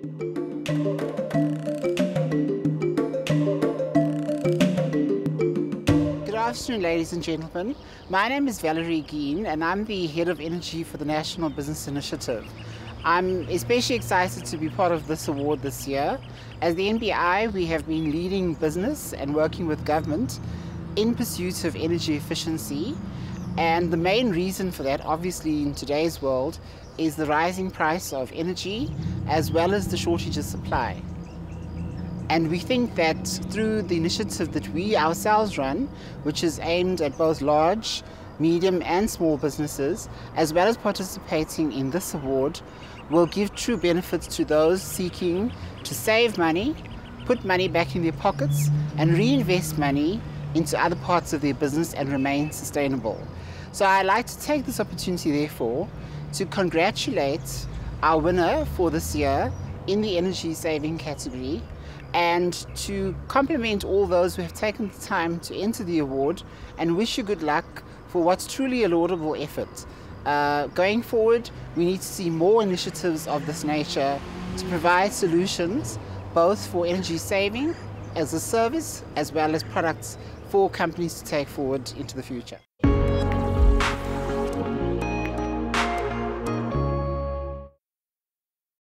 Good afternoon, ladies and gentlemen. My name is Valerie Geen, and I'm the head of energy for the National Business Initiative. I'm especially excited to be part of this award this year. As the NBI, we have been leading business and working with government in pursuit of energy efficiency. And the main reason for that, obviously, in today's world, is the rising price of energy as well as the shortage of supply. And we think that through the initiative that we ourselves run, which is aimed at both large, medium, and small businesses, as well as participating in this award, will give true benefits to those seeking to save money, put money back in their pockets, and reinvest money into other parts of their business and remain sustainable. So I'd like to take this opportunity, therefore, to congratulate our winner for this year in the energy saving category and to compliment all those who have taken the time to enter the award and wish you good luck for what's truly a laudable effort. Uh, going forward, we need to see more initiatives of this nature to provide solutions both for energy saving as a service as well as products for companies to take forward into the future.